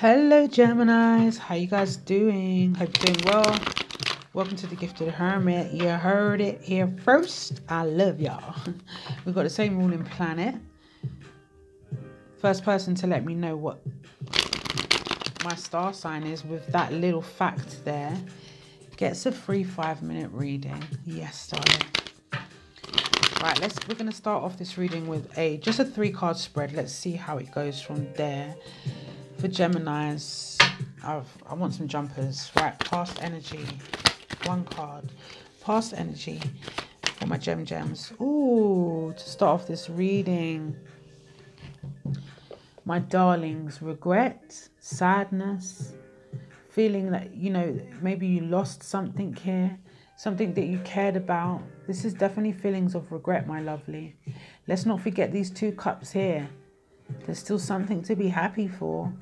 Hello, Geminis. How you guys doing? Hope you're doing well. Welcome to the Gifted Hermit. You heard it here first. I love y'all. We've got the same ruling planet. First person to let me know what my star sign is with that little fact there gets a free five minute reading. Yes, darling. Right, let's we're gonna start off this reading with a just a three card spread. Let's see how it goes from there. For Gemini's, I've I want some jumpers. Right, past energy. One card. Past energy for my gem gems. Ooh, to start off this reading. My darlings, regret, sadness, feeling that, you know, maybe you lost something here, something that you cared about. This is definitely feelings of regret, my lovely. Let's not forget these two cups here. There's still something to be happy for.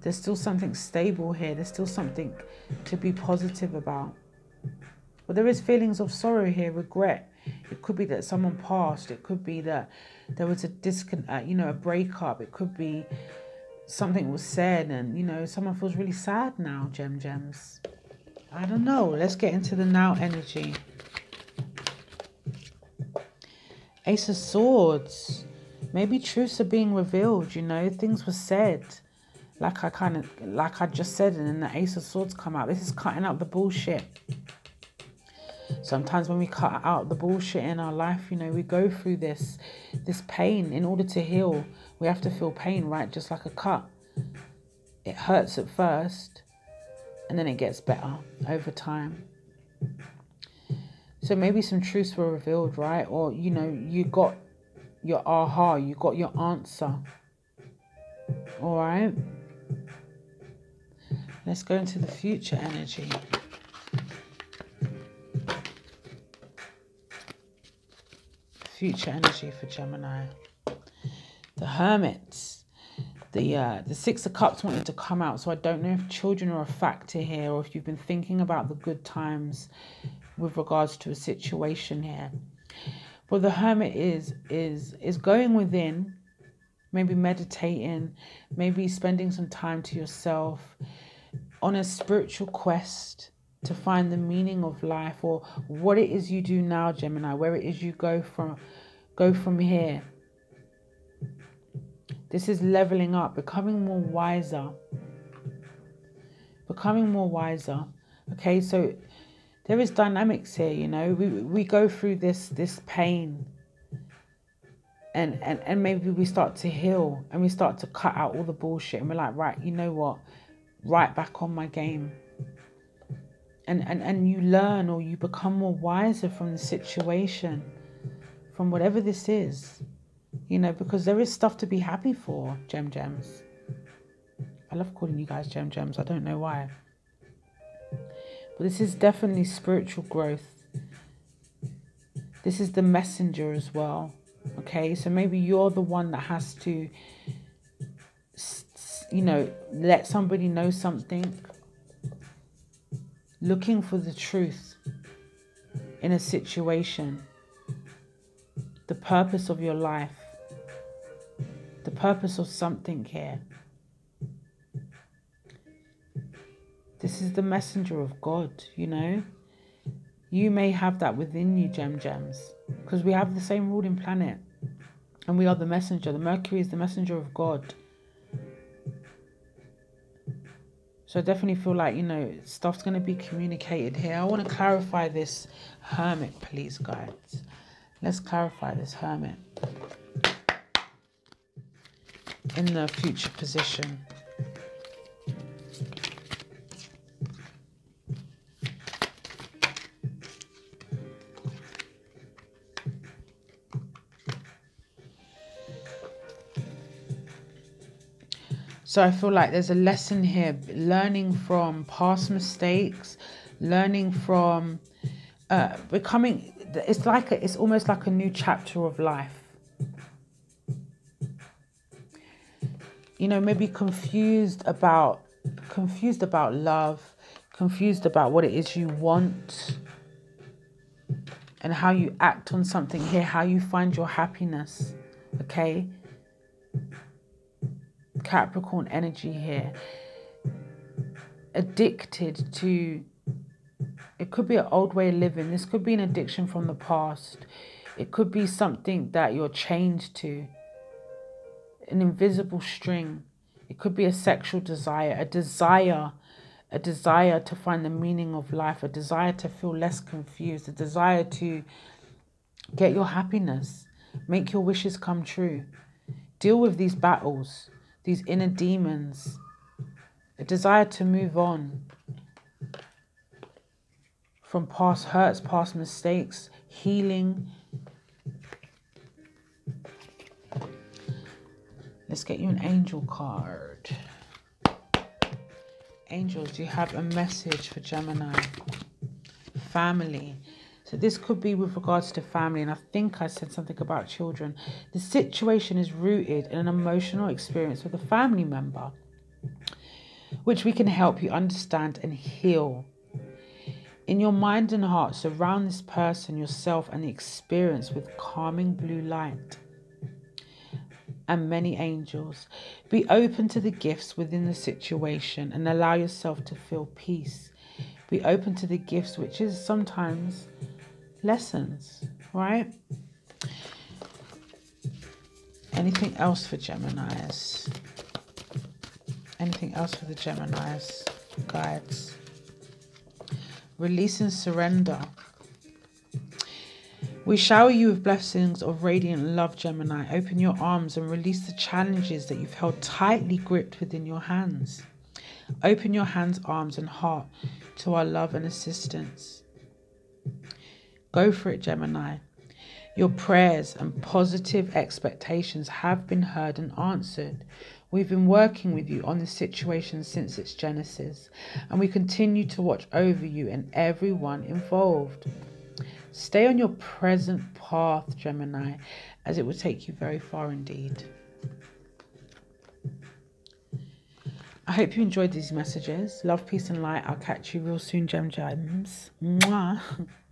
There's still something stable here. There's still something to be positive about. But there is feelings of sorrow here, regret. It could be that someone passed. It could be that there was a disconnect, uh, you know, a breakup. It could be something was said and, you know, someone feels really sad now, Gem Gems. I don't know. Let's get into the now energy. Ace of Swords. Maybe truths are being revealed, you know, things were said. Like I kind of, like I just said, and then the Ace of Swords come out. This is cutting out the bullshit. Sometimes when we cut out the bullshit in our life, you know, we go through this this pain. In order to heal, we have to feel pain, right? Just like a cut. It hurts at first, and then it gets better over time. So maybe some truths were revealed, right? Or, you know, you got your aha, you got your answer. All right? Let's go into the future energy. Future energy for Gemini. The Hermits. The, uh, the Six of Cups wanted to come out, so I don't know if children are a factor here or if you've been thinking about the good times with regards to a situation here. But the Hermit is is is going within, maybe meditating, maybe spending some time to yourself on a spiritual quest to find the meaning of life or what it is you do now, Gemini, where it is you go from go from here. This is leveling up, becoming more wiser. Becoming more wiser. Okay, so there is dynamics here, you know. We we go through this this pain and, and and maybe we start to heal and we start to cut out all the bullshit and we're like, right, you know what? Right back on my game and, and, and you learn or you become more wiser from the situation, from whatever this is, you know, because there is stuff to be happy for, Gem Gems. I love calling you guys Gem Gems. I don't know why. But this is definitely spiritual growth. This is the messenger as well. Okay, so maybe you're the one that has to, you know, let somebody know something looking for the truth in a situation, the purpose of your life, the purpose of something here. This is the messenger of God, you know. You may have that within you, Gem Gems, because we have the same ruling planet and we are the messenger. The Mercury is the messenger of God. So I definitely feel like, you know, stuff's going to be communicated here. I want to clarify this hermit, please, guys. Let's clarify this hermit in the future position. So I feel like there's a lesson here, learning from past mistakes, learning from uh, becoming. It's like a, it's almost like a new chapter of life. You know, maybe confused about confused about love, confused about what it is you want, and how you act on something here, how you find your happiness. Okay Capricorn energy here. Addicted to, it could be an old way of living. This could be an addiction from the past. It could be something that you're chained to. An invisible string. It could be a sexual desire, a desire, a desire to find the meaning of life, a desire to feel less confused, a desire to get your happiness, make your wishes come true. Deal with these battles, these inner demons, a desire to move on from past hurts, past mistakes, healing. Let's get you an angel card. Angels, do you have a message for Gemini. Family. So this could be with regards to family, and I think I said something about children. The situation is rooted in an emotional experience with a family member, which we can help you understand and heal. In your mind and heart, surround this person, yourself, and the experience with calming blue light and many angels. Be open to the gifts within the situation and allow yourself to feel peace. Be open to the gifts, which is sometimes lessons, right? Anything else for Geminis? Anything else for the Geminis? Guides. Release and surrender. We shower you with blessings of radiant love, Gemini. Open your arms and release the challenges that you've held tightly gripped within your hands. Open your hands, arms, and heart to our love and assistance. Go for it, Gemini. Your prayers and positive expectations have been heard and answered. We've been working with you on this situation since its genesis, and we continue to watch over you and everyone involved. Stay on your present path, Gemini, as it will take you very far indeed. I hope you enjoyed these messages. Love, peace, and light. I'll catch you real soon, Gem Gems. Mwah.